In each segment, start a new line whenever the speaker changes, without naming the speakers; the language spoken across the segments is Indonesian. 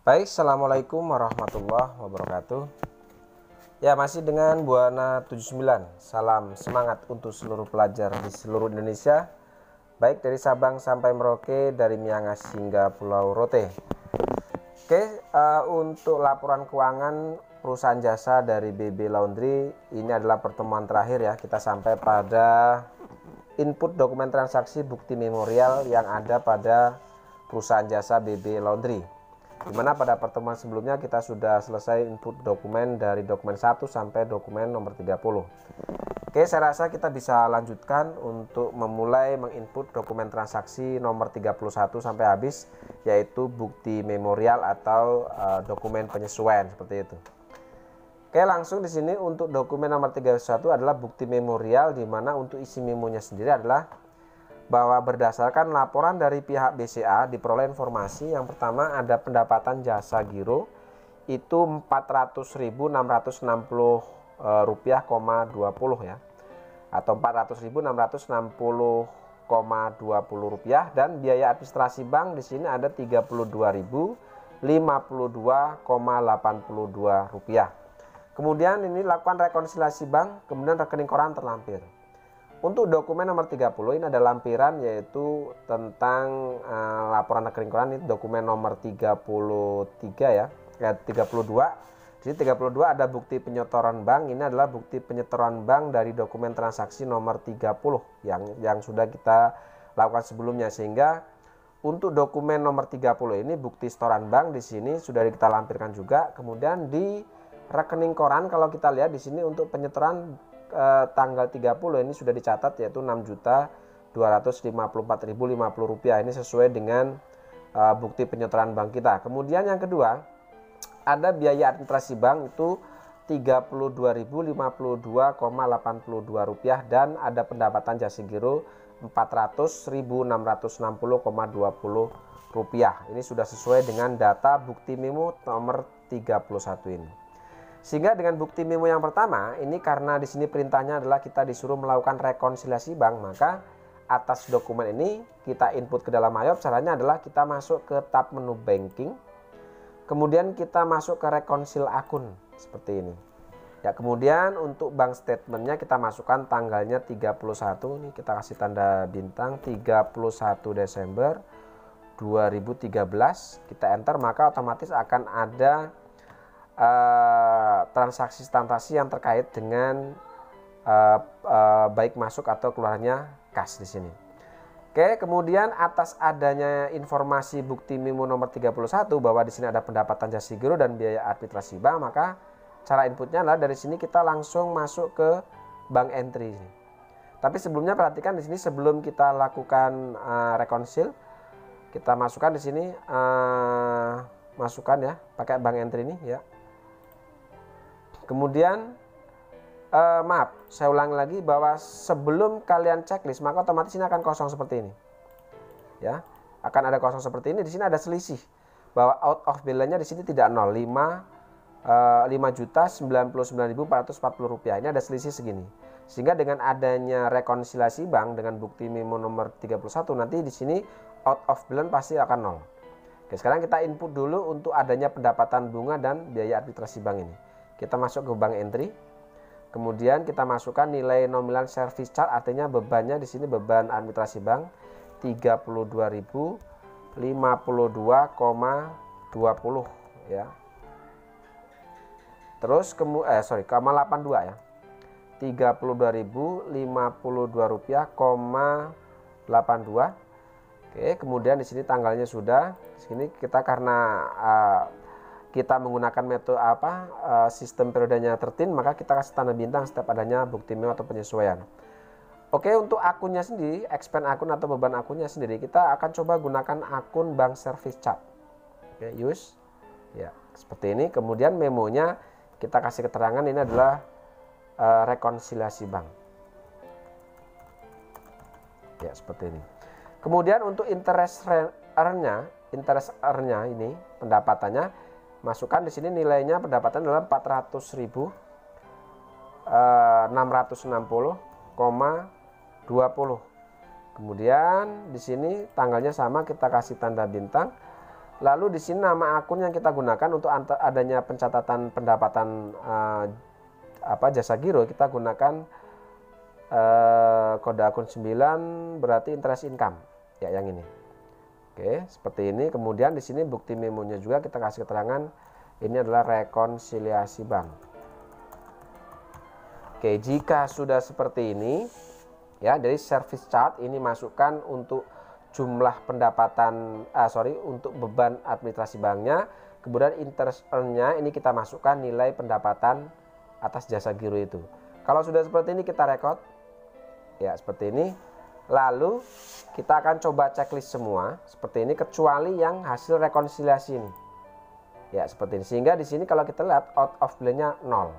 Baik, Assalamualaikum warahmatullahi wabarakatuh. Ya, masih dengan Buana 79 Salam semangat untuk seluruh pelajar di seluruh Indonesia. Baik dari Sabang sampai Merauke, dari Miangas hingga Pulau Rote. Oke, uh, untuk laporan keuangan perusahaan jasa dari BB Laundry Ini adalah pertemuan terakhir ya. Kita sampai pada input dokumen transaksi bukti memorial yang ada pada perusahaan jasa BB Laundry. Di mana pada pertemuan sebelumnya kita sudah selesai input dokumen dari dokumen 1 sampai dokumen nomor 30 Oke saya rasa kita bisa lanjutkan untuk memulai menginput dokumen transaksi nomor 31 sampai habis yaitu bukti memorial atau uh, dokumen penyesuaian seperti itu. Oke langsung di sini untuk dokumen nomor 31 adalah bukti memorial di mana untuk isi memonya sendiri adalah bahwa berdasarkan laporan dari pihak BCA diperoleh informasi yang pertama ada pendapatan jasa giro itu 400.660 eh, rupiah, 20 ya atau 400.660,20 rupiah dan biaya administrasi bank di sini ada 32.052,82 rupiah. Kemudian ini lakukan rekonsiliasi bank, kemudian rekening koran terlampir. Untuk dokumen nomor 30 ini ada lampiran yaitu tentang uh, laporan koran itu dokumen nomor 33 ya, ya 32. Jadi 32 ada bukti penyetoran bank. Ini adalah bukti penyetoran bank dari dokumen transaksi nomor 30 yang yang sudah kita lakukan sebelumnya sehingga untuk dokumen nomor 30 ini bukti setoran bank di sini sudah kita lampirkan juga. Kemudian di rekening koran kalau kita lihat di sini untuk penyetoran eh, tanggal 30 ini sudah dicatat yaitu 6 juta 254.050 rupiah ini sesuai dengan uh, bukti penyetoran bank kita. Kemudian yang kedua ada biaya administrasi bank itu 32.052,82 rupiah dan ada pendapatan jasa giro 400.660,20 rupiah. Ini sudah sesuai dengan data bukti memo nomor 31 ini. Sehingga dengan bukti memo yang pertama, ini karena di sini perintahnya adalah kita disuruh melakukan rekonsiliasi bank, maka atas dokumen ini kita input ke dalam IOP, caranya adalah kita masuk ke tab menu banking, kemudian kita masuk ke rekonsil akun seperti ini. Ya, kemudian untuk bank statementnya kita masukkan tanggalnya 31 ini kita kasih tanda bintang 31 Desember 2013 kita enter maka otomatis akan ada uh, transaksi transaksi yang terkait dengan uh, uh, baik masuk atau keluarnya kas di sini. Oke, kemudian atas adanya informasi bukti memo nomor 31 bahwa di sini ada pendapatan jasa giro dan biaya arbitrasi bank, maka cara inputnya adalah dari sini kita langsung masuk ke bank entry. Tapi sebelumnya perhatikan di sini sebelum kita lakukan uh, rekonsil, kita masukkan di sini uh, masukkan ya pakai bank entry ini ya Kemudian uh, maaf, saya ulang lagi bahwa sebelum kalian checklist maka otomatis ini akan kosong seperti ini. Ya, akan ada kosong seperti ini. Di sini ada selisih bahwa out of balance-nya di sini tidak 0, 5 uh, 5 juta 99.440 rupiah. Ini ada selisih segini. Sehingga dengan adanya rekonsiliasi bank dengan bukti memo nomor 31 nanti di sini out of balance pasti akan 0. Oke, sekarang kita input dulu untuk adanya pendapatan bunga dan biaya arbitrasi bank ini kita masuk ke bank entry. Kemudian kita masukkan nilai nominal service charge artinya bebannya di sini beban administrasi bank 32.052,20 ya. Terus kemu eh sorry 82 ya. 32.052 rupiah 82 oke kemudian di sini tanggalnya sudah. Di sini kita karena uh, kita menggunakan metode apa uh, sistem periodenya tertin maka kita kasih tanda bintang setiap adanya bukti memo atau penyesuaian. Oke untuk akunnya sendiri, expand akun atau beban akunnya sendiri kita akan coba gunakan akun bank service chat. Oke, use ya seperti ini. Kemudian memonya kita kasih keterangan ini adalah uh, rekonsiliasi bank. Ya seperti ini. Kemudian untuk interest earn-nya, interest earn-nya ini pendapatannya masukkan di sini nilainya pendapatan adalah 400.000 eh, 660,20 kemudian di sini tanggalnya sama kita kasih tanda bintang. Lalu di sini nama akun yang kita gunakan untuk adanya pencatatan pendapatan uh, apa jasa giro kita gunakan uh, kode akun 9 berarti interest income. Ya yang ini. Oke, seperti ini. Kemudian di sini bukti memonya juga kita kasih keterangan. Ini adalah rekonsiliasi bank. Oke, jika sudah seperti ini ya dari service chart ini masukkan untuk jumlah pendapatan ah, sorry untuk beban administrasi banknya. Kemudian interest earn-nya ini kita masukkan nilai pendapatan atas jasa giro itu. Kalau sudah seperti ini kita record. Ya seperti ini lalu kita akan coba checklist semua seperti ini kecuali yang hasil rekonsiliasi ini. Ya seperti ini. Sehingga di sini kalau kita lihat out of balance-nya nol.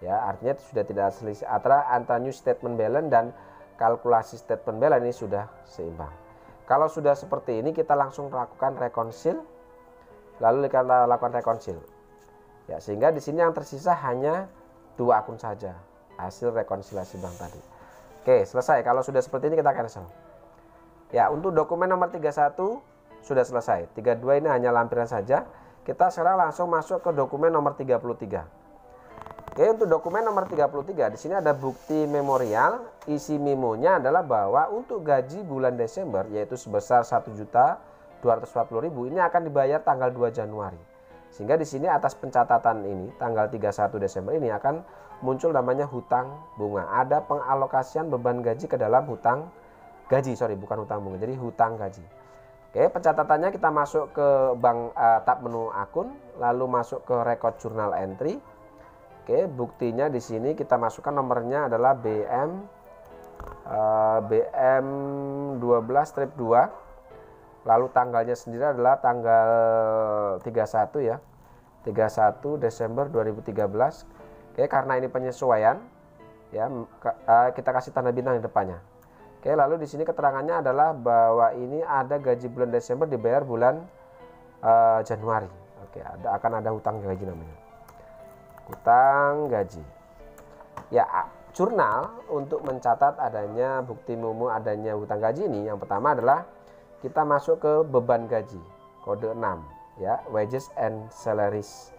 Ya artinya sudah tidak selisih antara antara new statement balance dan kalkulasi statement balance ini sudah seimbang. Kalau sudah seperti ini kita langsung lakukan rekonsil. Lalu kita lakukan rekonsil. Ya, sehingga di sini yang tersisa hanya dua akun saja. Hasil rekonsiliasi bank tadi. Oke, selesai. Kalau sudah seperti ini kita cancel. Ya, untuk dokumen nomor 31 sudah selesai. 32 ini hanya lampiran saja. Kita sekarang langsung masuk ke dokumen nomor 33. Oke, untuk dokumen nomor 33 di sini ada bukti memorial. Isi memonya adalah bahwa untuk gaji bulan Desember yaitu sebesar 1 juta 240 ribu ini akan dibayar tanggal 2 Januari. Sehingga di sini atas pencatatan ini tanggal 31 Desember ini akan muncul namanya hutang bunga. Ada pengalokasian beban gaji ke dalam hutang gaji, sorry bukan hutang bunga, jadi hutang gaji. Oke, pencatatannya kita masuk ke bank uh, tab menu akun, lalu masuk ke record journal entry Oke, buktinya di sini kita masukkan nomornya adalah BM uh, BM 12 strip 2. Lalu tanggalnya sendiri adalah tanggal 31 ya. 31 Desember 2013. Oke, karena ini penyesuaian ya uh, kita kasih tanda bintang di depannya. Oke, lalu di sini keterangannya adalah bahwa ini ada gaji bulan Desember dibayar bulan uh, Januari. Oke, ada akan ada hutang gaji namanya hutang gaji. Ya, jurnal untuk mencatat adanya bukti mumu adanya hutang gaji ini yang pertama adalah kita masuk ke beban gaji kode 6 ya wages and salaries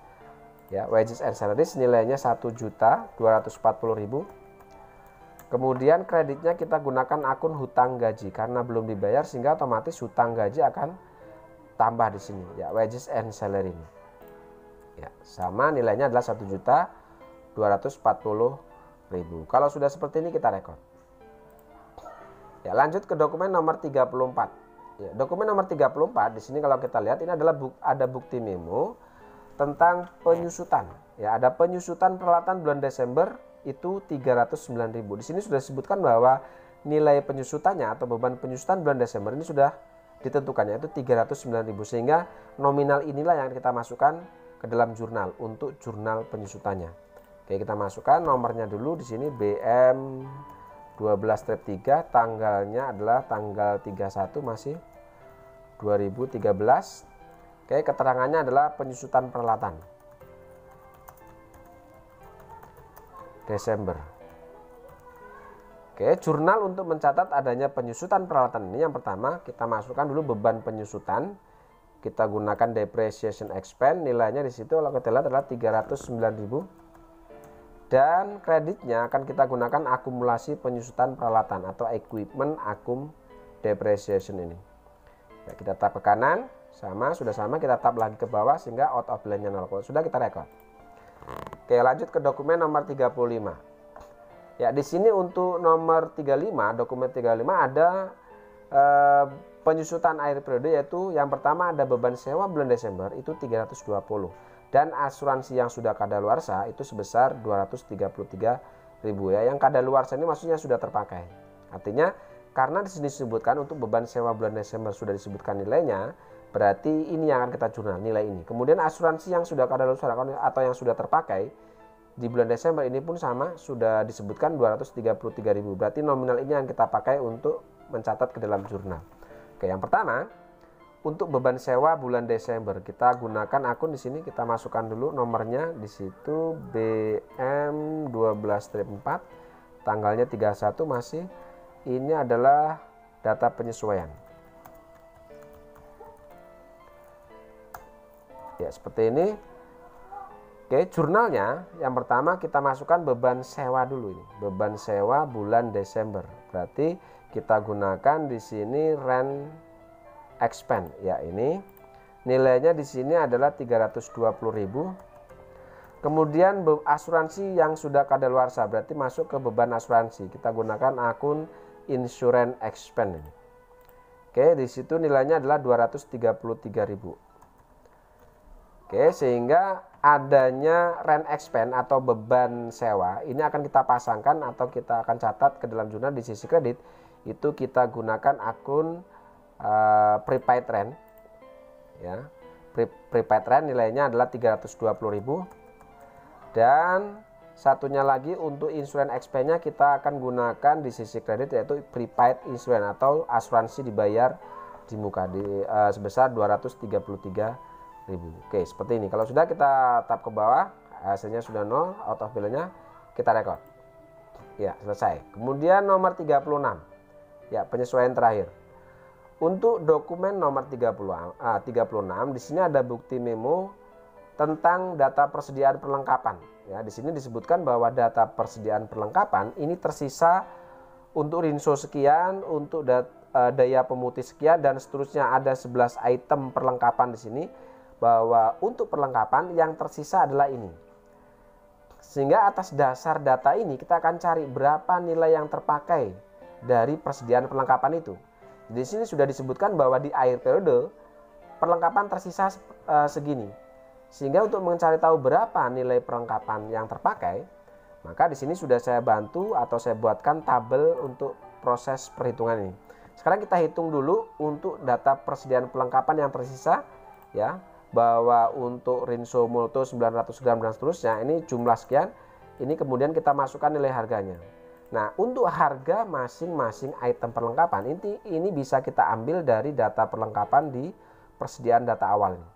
ya wages and salaries nilainya 1 juta 240 ribu. Kemudian kreditnya kita gunakan akun hutang gaji karena belum dibayar sehingga otomatis hutang gaji akan tambah di sini. Ya wages and salary. Ini ya sama nilainya adalah 1 juta 240 ribu. Kalau sudah seperti ini kita rekod. Ya lanjut ke dokumen nomor 34 ya dokumen nomor 34 di sini kalau kita lihat ini adalah buk, ada bukti memo tentang penyusutan ya ada penyusutan peralatan bulan Desember itu 309.000 di sini sudah disebutkan bahwa nilai penyusutannya atau beban penyusutan bulan Desember ini sudah ditentukannya itu 309.000 sehingga nominal inilah yang kita masukkan ke dalam jurnal untuk jurnal penyusutannya. Oke, kita masukkan nomornya dulu di sini BM 12 strip 3 tanggalnya adalah tanggal 31 masih 2013. Oke, keterangannya adalah penyusutan peralatan. Desember. Oke, jurnal untuk mencatat adanya penyusutan peralatan ini. Yang pertama kita masukkan dulu beban penyusutan. Kita gunakan depreciation expense. Nilainya di situ kalau kita lihat adalah 309.000 dan kreditnya akan kita gunakan akumulasi penyusutan peralatan atau equipment akum depreciation ini. Ya, kita tap ke kanan sama sudah sama kita tap lagi ke bawah sehingga out of line-nya 0 sudah kita record oke lanjut ke dokumen nomor 35 ya di sini untuk nomor 35 dokumen 35 ada eh, penyusutan air periode yaitu yang pertama ada beban sewa bulan Desember itu 320 dan asuransi yang sudah kadaluarsa itu sebesar 233 ribu. Ya yang kadaluarsa ini maksudnya sudah terpakai. Artinya karena di sini disebutkan untuk beban sewa bulan Desember sudah disebutkan nilainya berarti ini yang akan kita jurnal nilai ini. Kemudian asuransi yang sudah kadaluarsa atau yang sudah terpakai di bulan Desember ini pun sama sudah disebutkan 233.000 berarti nominal ini yang kita pakai untuk mencatat ke dalam jurnal. Oke, yang pertama untuk beban sewa bulan Desember. Kita gunakan akun di sini kita masukkan dulu nomornya. Di situ BM 12-4 tanggalnya 31 masih. Ini adalah data penyesuaian Ya, seperti ini. Oke, jurnalnya yang pertama kita masukkan beban sewa dulu ini. Beban sewa bulan Desember. Berarti kita gunakan di sini rent expense ya ini. Nilainya di sini adalah 320.000 Kemudian asuransi yang sudah kadaluarsa berarti masuk ke beban asuransi. Kita gunakan akun insurance expense ini. Oke, di situ nilainya adalah 233.000. Oke, sehingga adanya rent expense atau beban sewa ini akan kita pasangkan atau kita akan catat ke dalam jurnal di sisi kredit itu kita gunakan akun uh, prepaid rent ya. prepaid rent nilainya adalah 320.000 dan satunya lagi untuk insurance expense-nya kita akan gunakan di sisi kredit yaitu prepaid insurance atau asuransi dibayar di muka di uh, sebesar 233.000. Oke, seperti ini. Kalau sudah kita tap ke bawah, hasilnya sudah nol, out of bill-nya kita record. Ya, selesai. Kemudian nomor 36. Ya, penyesuaian terakhir. Untuk dokumen nomor 30 uh, 36 di sini ada bukti memo tentang data persediaan perlengkapan. Ya, di sini disebutkan bahwa data persediaan perlengkapan ini tersisa untuk rinso sekian, untuk uh, daya pemutih sekian dan seterusnya ada 11 item perlengkapan di sini bahwa untuk perlengkapan yang tersisa adalah ini. Sehingga atas dasar data ini kita akan cari berapa nilai yang terpakai dari persediaan perlengkapan itu. Di sini sudah disebutkan bahwa di akhir periode perlengkapan tersisa uh, segini. Sehingga untuk mencari tahu berapa nilai perlengkapan yang terpakai, maka di sini sudah saya bantu atau saya buatkan tabel untuk proses perhitungan ini. Sekarang kita hitung dulu untuk data persediaan perlengkapan yang tersisa ya bahwa untuk Rinso Multo 900 gram dan seterusnya ini jumlah sekian ini kemudian kita masukkan nilai harganya. Nah, untuk harga masing-masing item perlengkapan ini ini bisa kita ambil dari data perlengkapan di persediaan data awal ini.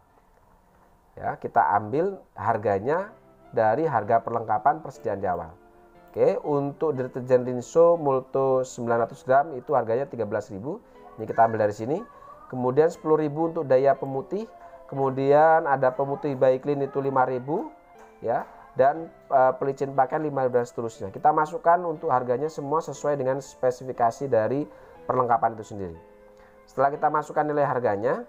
Ya kita ambil harganya dari harga perlengkapan persediaan di awal. Oke untuk deterjen Rinso Multo 900 gram itu harganya 13.000 ini kita ambil dari sini. Kemudian 10.000 untuk daya pemutih kemudian ada pemutih baik clean itu 5.000 ya dan e, pelicin pakaian 5 dan seterusnya kita masukkan untuk harganya semua sesuai dengan spesifikasi dari perlengkapan itu sendiri setelah kita masukkan nilai harganya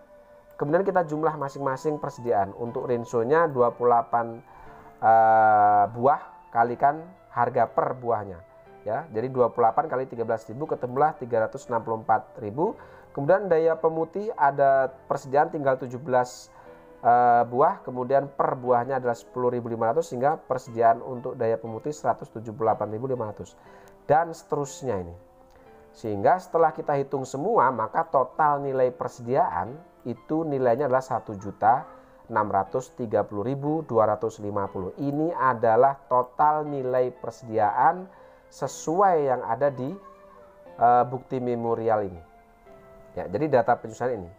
Kemudian kita jumlah masing-masing persediaan. Untuk rinsonya 28 uh, buah kalikan harga per buahnya. Ya, jadi 28 kali 13.000 ketemulah 364.000. Kemudian daya pemutih ada persediaan tinggal 17 uh, eh, buah, kemudian per buahnya adalah 10.500 sehingga persediaan untuk daya pemutih 178.500 dan seterusnya ini. Sehingga setelah kita hitung semua, maka total nilai persediaan itu nilainya adalah 1 juta 630.250. Ini adalah total nilai persediaan sesuai yang ada di uh, bukti memorial ini. Ya, jadi data penyusunan ini.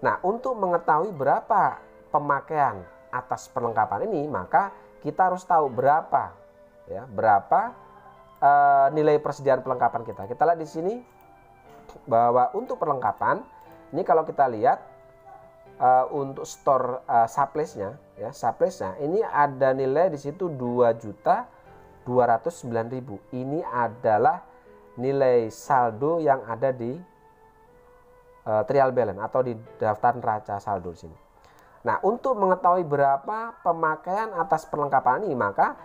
Nah, untuk mengetahui berapa pemakaian atas perlengkapan ini, maka kita harus tahu berapa ya, berapa uh, nilai persediaan perlengkapan kita. Kita lihat di sini bahwa untuk perlengkapan ini kalau kita lihat uh, untuk store uh, supplies-nya ya supplies-nya ini ada nilai di situ 2 juta 209 ribu ini adalah nilai saldo yang ada di uh, trial balance atau di daftar neraca saldo di sini. Nah, untuk mengetahui berapa pemakaian atas perlengkapan ini, maka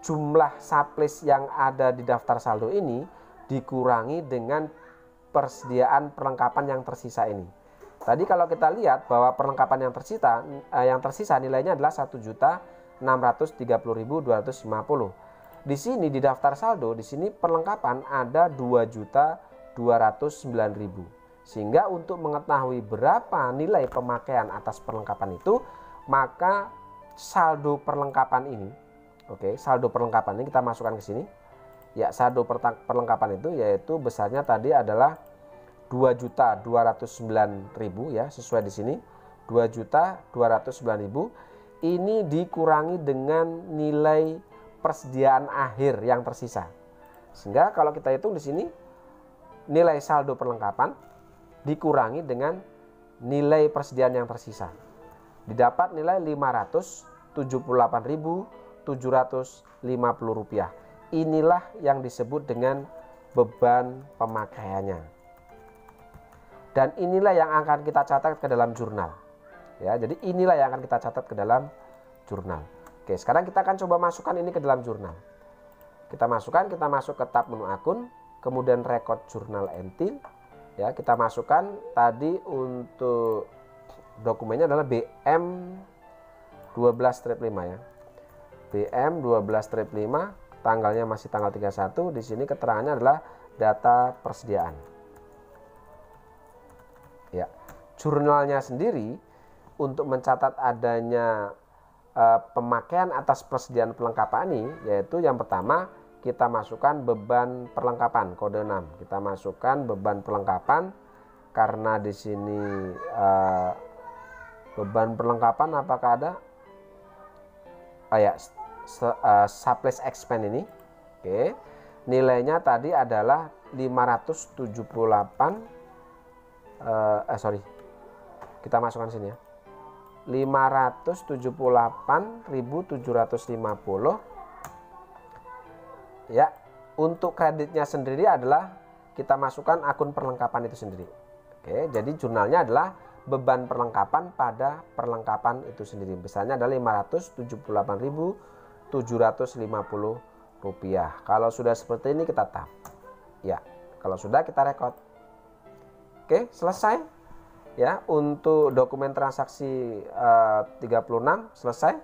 jumlah supplies yang ada di daftar saldo ini dikurangi dengan persediaan perlengkapan yang tersisa ini. Tadi kalau kita lihat bahwa perlengkapan yang tersisa eh, yang tersisa nilainya adalah 1.630.250. Di sini di daftar saldo di sini perlengkapan ada 2.209.000. Sehingga untuk mengetahui berapa nilai pemakaian atas perlengkapan itu, maka saldo perlengkapan ini Oke, saldo perlengkapan ini kita masukkan ke sini. Ya, saldo perlengkapan itu yaitu besarnya tadi adalah 2 juta 209 ribu ya sesuai di sini 2 juta 209 ribu ini dikurangi dengan nilai persediaan akhir yang tersisa sehingga kalau kita hitung di sini nilai saldo perlengkapan dikurangi dengan nilai persediaan yang tersisa didapat nilai 578.750 rupiah. Inilah yang disebut dengan beban pemakaiannya. Dan inilah yang akan kita catat ke dalam jurnal. Ya, jadi inilah yang akan kita catat ke dalam jurnal. Oke, sekarang kita akan coba masukkan ini ke dalam jurnal. Kita masukkan, kita masuk ke tab menu akun, kemudian record jurnal entil. Ya, kita masukkan tadi untuk dokumennya adalah BM 12 strip 5 ya. BM 12 strip 5 tanggalnya masih tanggal 31 di sini keterangannya adalah data persediaan ya jurnalnya sendiri untuk mencatat adanya uh, pemakaian atas persediaan perlengkapan ini yaitu yang pertama kita masukkan beban perlengkapan kode 6 kita masukkan beban perlengkapan karena di sini uh, beban perlengkapan apakah ada oh ya uh, supplies expense ini. Oke. Nilainya tadi adalah 578 uh, eh sorry. Kita masukkan sini ya. 578.750 ya untuk kreditnya sendiri adalah kita masukkan akun perlengkapan itu sendiri. Oke jadi jurnalnya adalah beban perlengkapan pada perlengkapan itu sendiri. Besarnya adalah 578.000 750 rupiah. Kalau sudah seperti ini kita tap. Ya kalau sudah kita record oke selesai ya untuk dokumen transaksi eh, uh, 36 selesai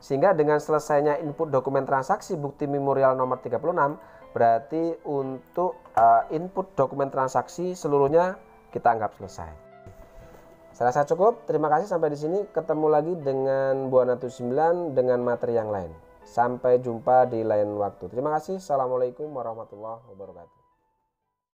sehingga dengan selesainya input dokumen transaksi bukti memorial nomor 36 berarti untuk uh, input dokumen transaksi seluruhnya kita anggap selesai saya rasa cukup terima kasih sampai di sini ketemu lagi dengan Buana 79 dengan materi yang lain Sampai jumpa di lain waktu. Terima kasih. Assalamualaikum warahmatullahi wabarakatuh.